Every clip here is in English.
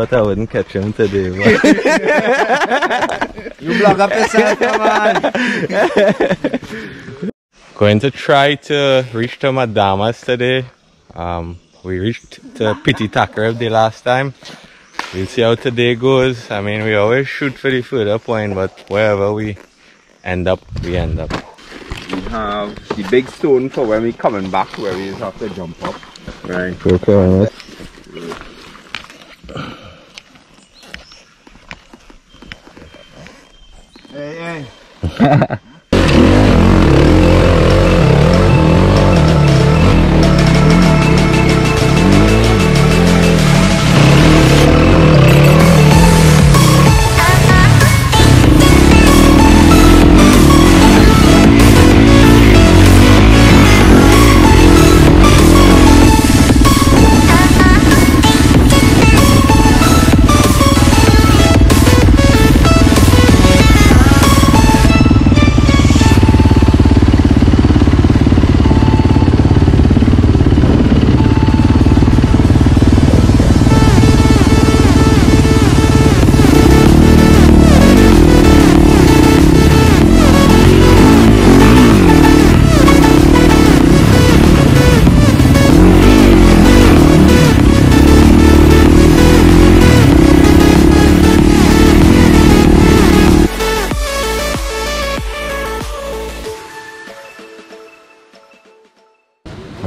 Thought I wouldn't catch him today, but You block up yourself, man. going to try to reach to Madamas today. Um, we reached to Petit Tacarib the last time. We'll see how today goes. I mean, we always shoot for the further point, but wherever we end up, we end up. We have the big stone for when we coming back where we have to jump up. Right. Okay. Hey.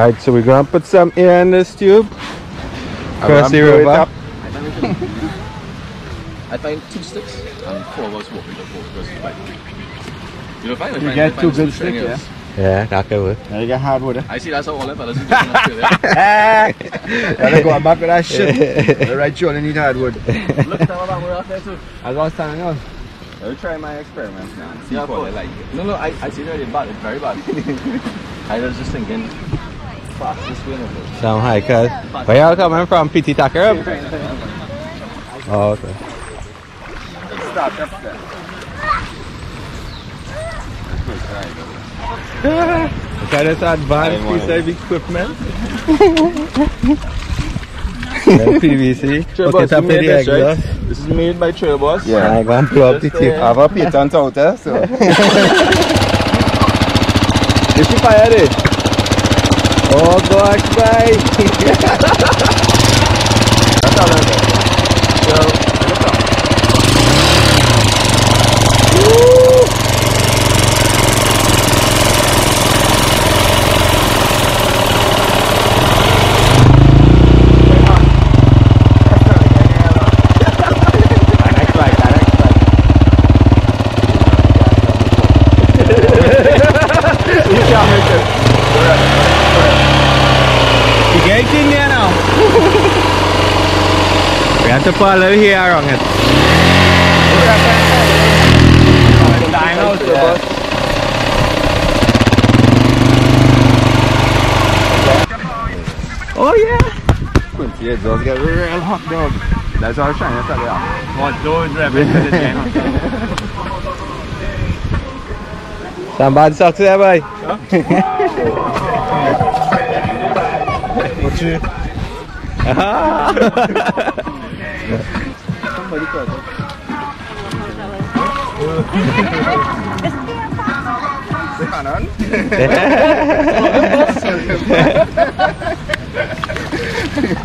Alright, so we're gonna put some air in this tube. Cross I'm the it river. up. I find two sticks and four of us walking the boat goes to bike. You know, find, You find, get find two good sticks, stringers. Yeah, that could work. Now you get hardwood. Eh? I see that's how all the fellas do in Australia. Gotta go back with that shit. the right only need hardwood. Look, tell about we're out there too. I was telling you, I'll try my experiments now and see Yeah, if I like it. No, no, I, I see it already bad. It's very bad. I was just thinking, fastest way in the world. Some hikers. Where y'all coming from? Petit Tacarib? Oh, okay. Start up there. Look at this advanced piece of equipment. PVC. Trail Hook Boss, it up you with made the this, right? This is made by Boss. Yeah. I'm gonna blow up the uh, I have a patent out there, so. Is she fired it? Oh, gosto, pai! We have to follow here on it. Dying out, Yeah. Boss. Oh yeah. Quincy, it does get real hot dog. That's what I was trying to tell you. Hot dog driving to the den. Some bad socks there, boy. What's it? Somebody called it. Kanan?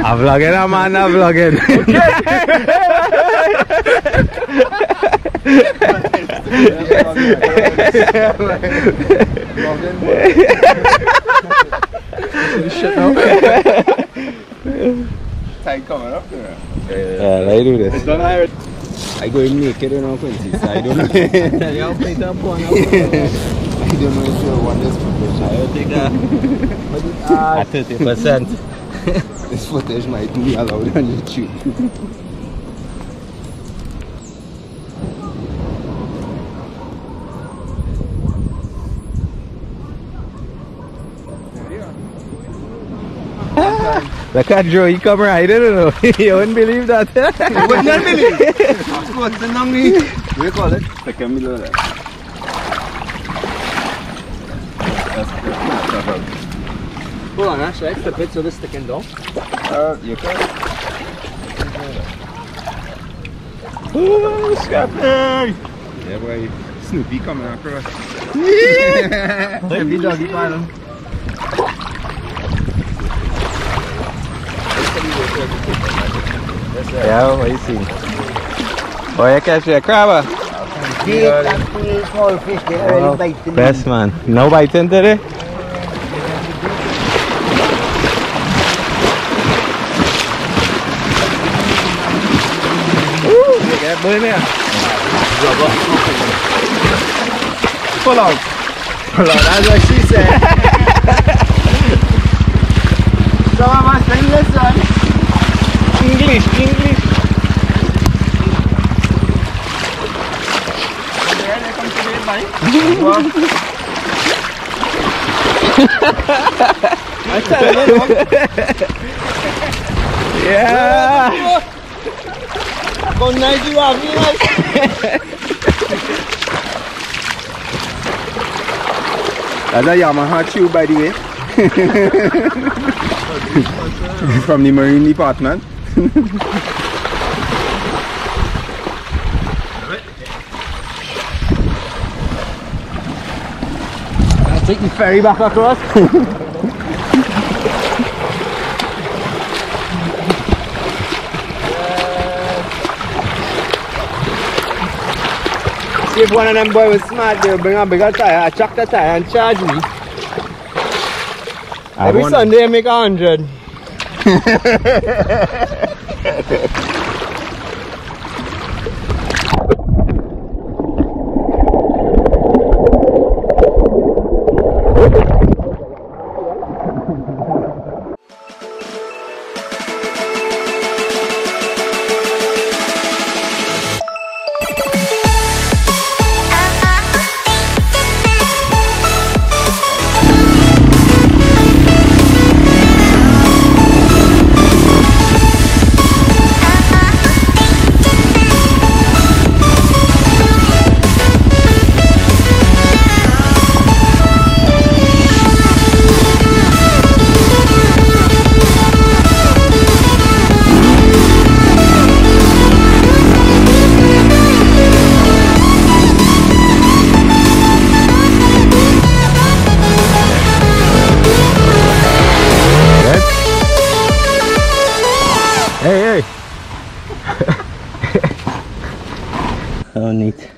I'm vlogging, I'm man, I'm vlogging. Shit now. Time coming up there. Yeah, let me do this. Don't I? I go in naked you know Quincy, so I don't know. Tell you how play that porn. I don't know if you want this footage. I'll take that. At 30%. This footage might be allowed on YouTube. Look at he come right riding, you know. you wouldn't believe that. you would not believe it. What's the name? What do you call it? the below. Hold on, Ash, that's the bit so this sticking down. Uh, you can. Oh, Scotty! Yeah, boy. Snoopy coming after us. Yeah! Heavy doggy pattern. Yeah, what you see? Oh, you catch a crabber? Big and three small fish, they already biting. Best man. No biting today? Get boy eh? me. Pull out. Pull out. That's what she said. Someone must sing this one. English, English. There they come to Yeah! Go nice you have. That's a Yamaha tube, by the way. From the Marine Department. I'll take the ferry back across. See if one of them boy was smart, they'll bring a bigger tire, a tractor tire and charge me. I Every Sunday I make a hundred. Ha ha ha ha ha ha. Hey, hey! oh, neat.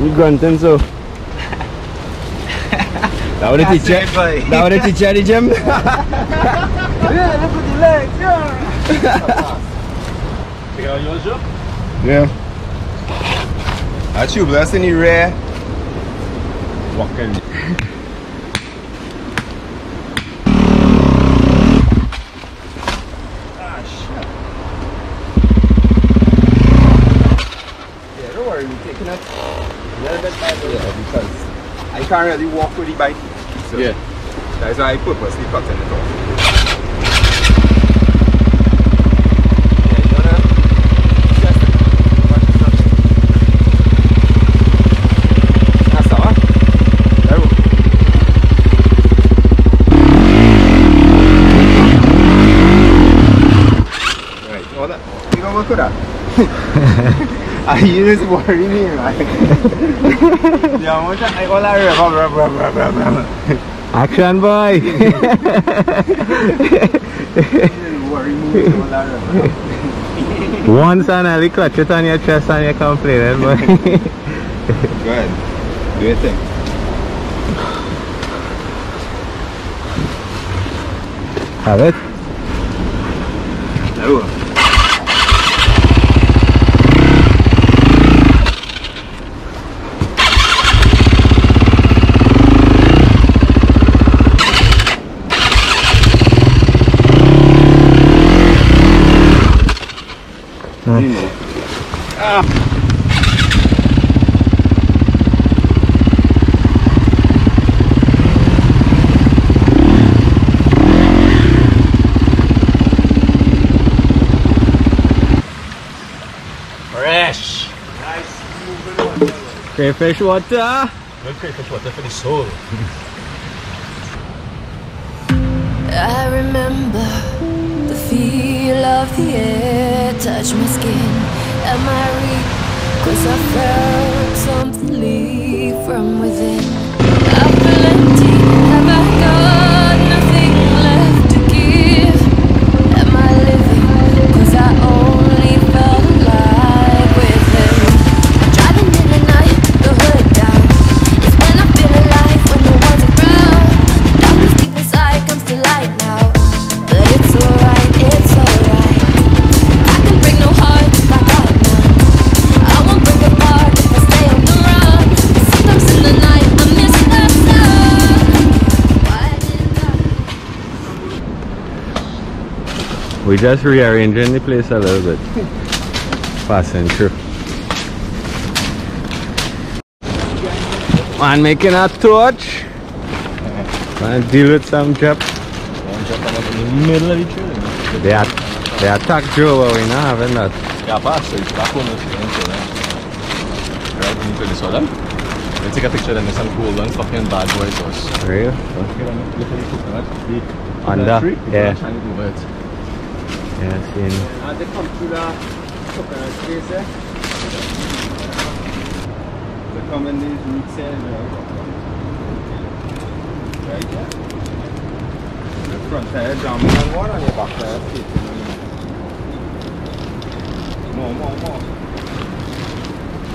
You grunting so. That would teach you. That would teach you the gym. yeah, look at the legs. Yeah. Yeah. A tube that's in the rear. Walking. Yeah, don't worry, we're taking it a little bit by little bit because I can't really walk with the bike. So Yeah. That's why I purposely cut in it off. Yeah, you wanna just watch this up. Ça va? Là, vous- Right, all that. You gonna work with that? I you just worry me, right? yeah, I'm gonna I rub. Action, boy! Just worry me with all that rub, rub. Once and I'll clutch it on your chest and you're complaining, boy. Go ahead. Do your thing. Have it? There you know. Fresh. Crayfish water. Uh? Good crayfish water for the soul. I remember the feel of the air touch my skin. Am I reach Cause I felt something leave from within. I feel empty, have I got just rearranging the place a little bit. Passing through. Man making a torch. Man deal with some jump. One jump up in the middle of the trail. They, at, they attack Joe but we not having that. Yeah, pass. It's back on the train. So then. Right into the solar. Let's take a picture of them. There's some golden fucking bad boys. Real? Look at them. Look at the coconut. Coconut tree. yeah. Coconut Shining over it. Yeah, seeing. And they come through the coconut trees there. They come in these roots here. you. Right here. The front tire jamming eh, and one on your back tire eh, skating. More, more, more.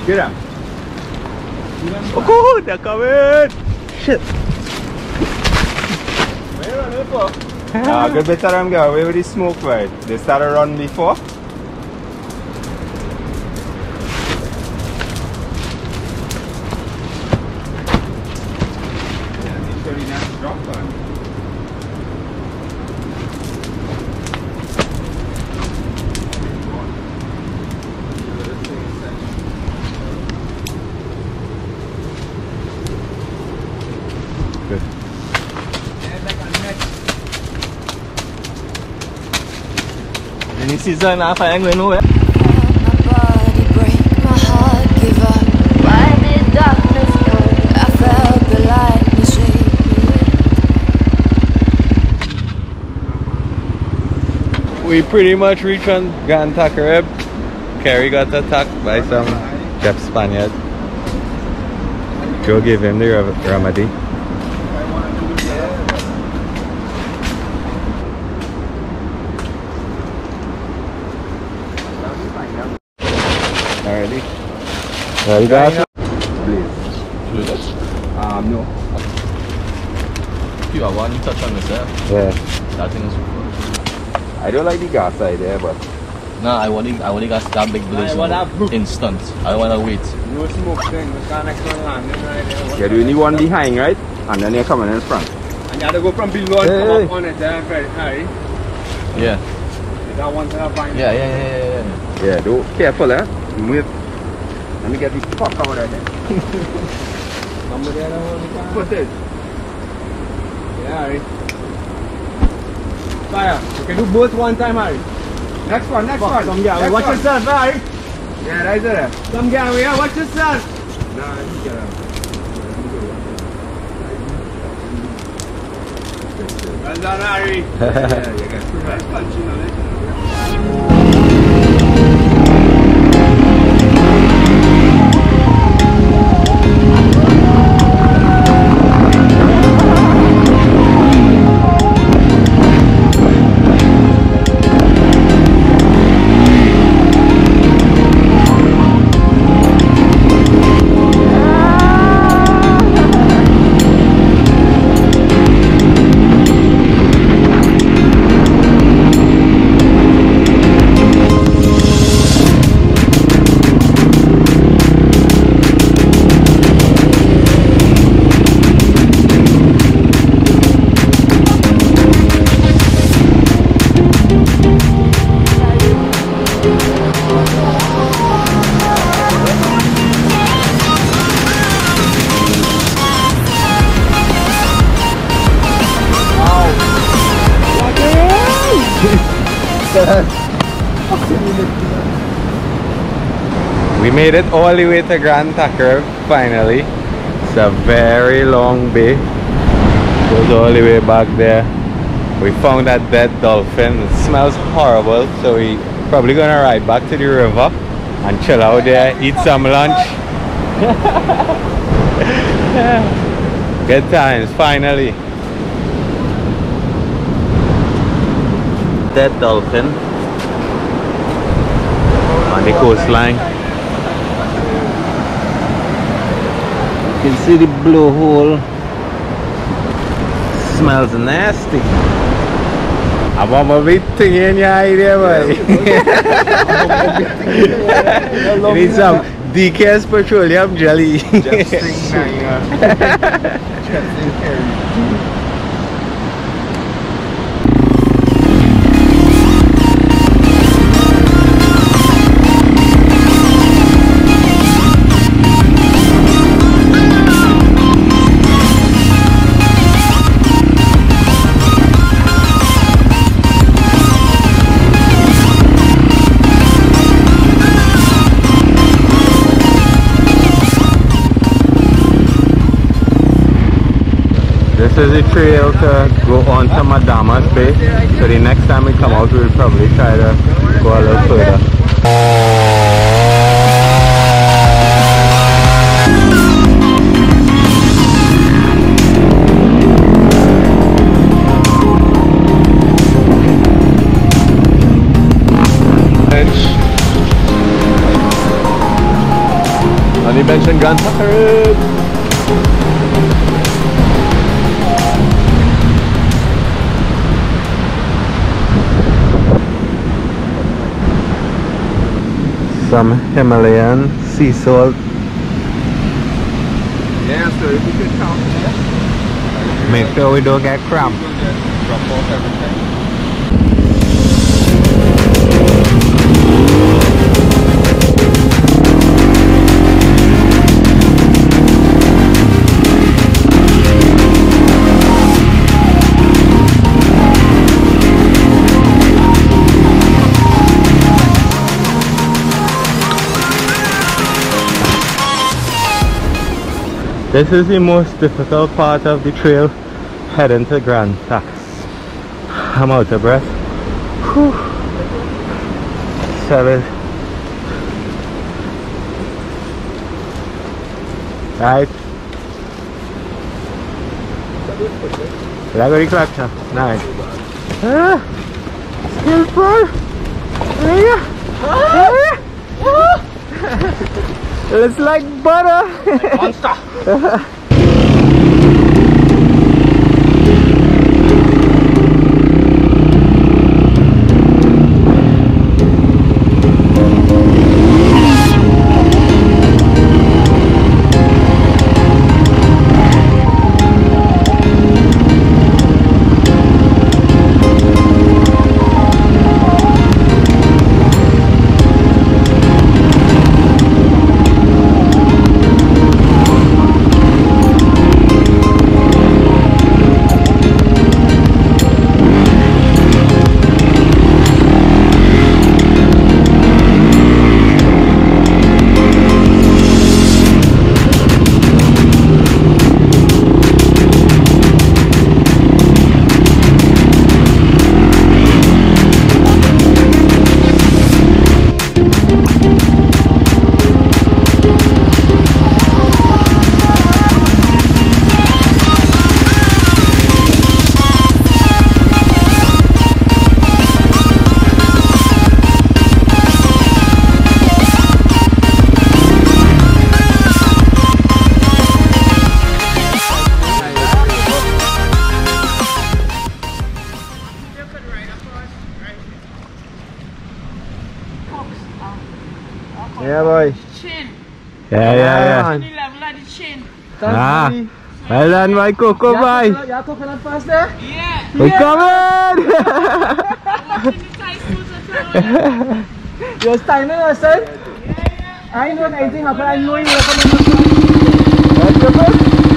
Get them. Oh, good, they're coming! Shit! Where running for? Ah, good better of them get away with the smoke right. They started run before. Yeah, they show you that drop on. Good. Any season after I ain't going nowhere. My body break, my heart give up. Why did darkness come? We pretty much reached on Grand Tacarib. Kerry got attacked by some Jep Spaniard. Joe gave him the re- remedy. Already? Well, you got Please. Do. Um, no. You have one touch on this, eh? Yeah. That thing is. I don't like the gas side there, but Nah, I want it. I want it got that big blaze. I want that- Instant. I don't wanna wait. no smoke thing. We can't next one landing right there. You're doing the one behind, right? And then you're coming in front. And you have to go from below and Hey, come hey. up on it there, Fred. Harry. Yeah. That one to the vine. Yeah, yeah, yeah, yeah, yeah. Yeah, do careful, eh? Wait. Let me get this fuck out of there, one. Put it. Yeah, Harry. Fire. You can do both one time, Harry. Next one, next one. Come here. Watch one. yourself, Harry. Yeah, right there. Come down here. Watch yourself. Nah, you get out. Well done, Harry. Yeah, you get through Nice punching on it. We made it all the way to Grand Tucker finally. It's a very long bay. Goes all the way back there. We found that dead dolphin. It smells horrible, so we probably gonna ride back to the river and chill out there, eat some lunch. Good times, finally. Dead dolphin on the coastline. You can see the blowhole. Smells nasty. I'm on my big thing in your idea, boy. you need some DKS petroleum jelly. This is the trail to go on to Madamas Bay. So the next time we come out, we'll probably try to go a little further. bench. On the bench Some Himalayan sea salt. Yeah, so if you could count there, Make sure we don't get cramp. This is the most difficult part of the trail heading to Grand Tax. I'm out of breath. Whew. Seven. Right. Di Clarkson. Nice. Ah, skillful. Yeah. It's like butter. Yeah, well done, my cocoa boy. Yeah, coconut fast there. Yeah. We coming. Watching the Thai schools as well. You're standing there, son. I know anything happen. I know you will come That's your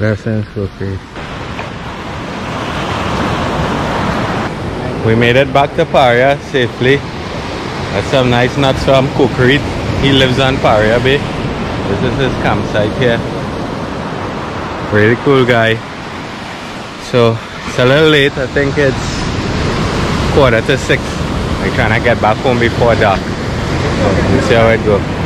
Blessings cookie. We made it back to Paria safely. That's some nice nuts from Cookery. He lives on Paria Bay. This is his campsite here. Really cool guy. So it's a little late. I think it's quarter to six. We're trying to get back home before dark. So we'll see how it goes.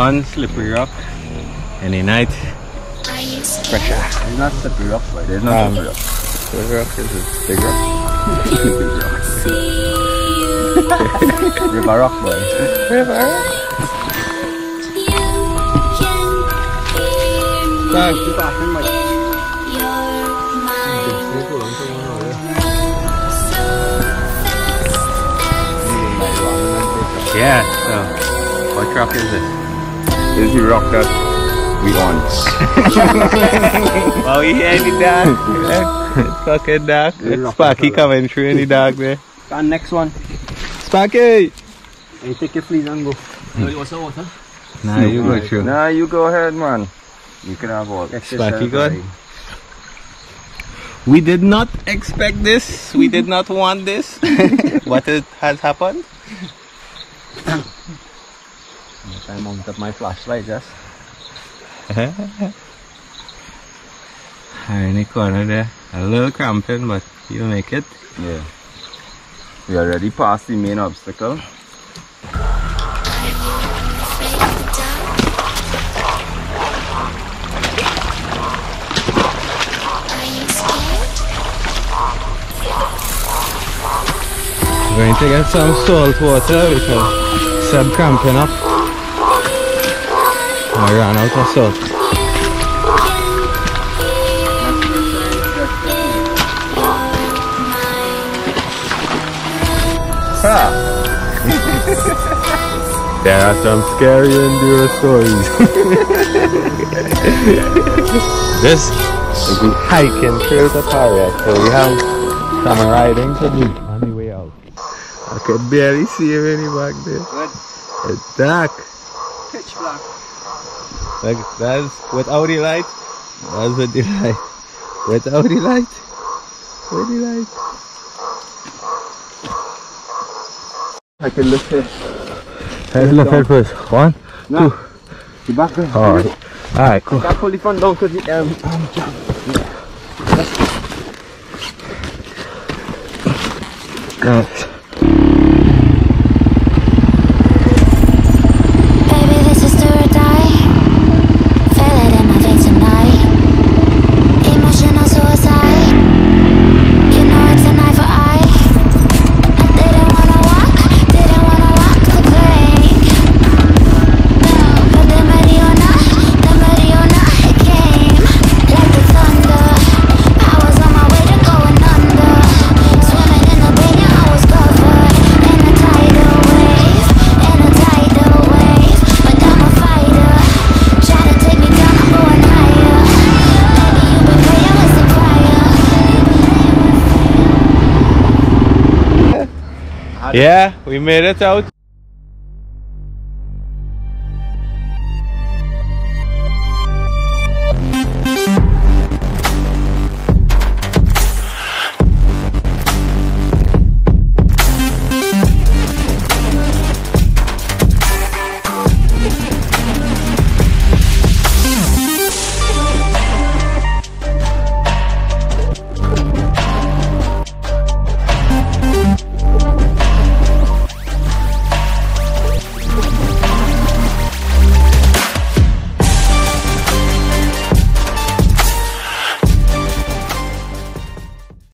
On slippery rock any night. Pressure. It's not slippery rock, but there's no Um, slippery rock. What rock is it? Big rock? River rock, boy. Back. Yeah, so what rock is it? This is the rock that we on. Oh yeah, the dark. it's fucking dark. It's Sparky coming through in the dark there. And next one. Sparky! Hey, take your fleas and go. What's the water? Nah, you go through. Nah, you go ahead, man. You can have all. Sparky yourself good? We did not expect this. We did not want this. what it has happened? I mount up my flashlight just. in the corner there. A little cramping, but you'll make it. Yeah. We already passed the main obstacle. We're going to get some salt water because Seb cramping up. I ran out of salt. There are some scary enduro stories. this is the hiking trail to Paria, so we have some riding to do on the way out. I could barely see him any back there. It's dark. Like that's without the light. That's with the light. Without the light. With the light. I can lift it. Let's look at first. One, No. The back there. alright. Alright, cool. Can't pull the front down because the um, arm jam. Nice. Yeah, we made it out.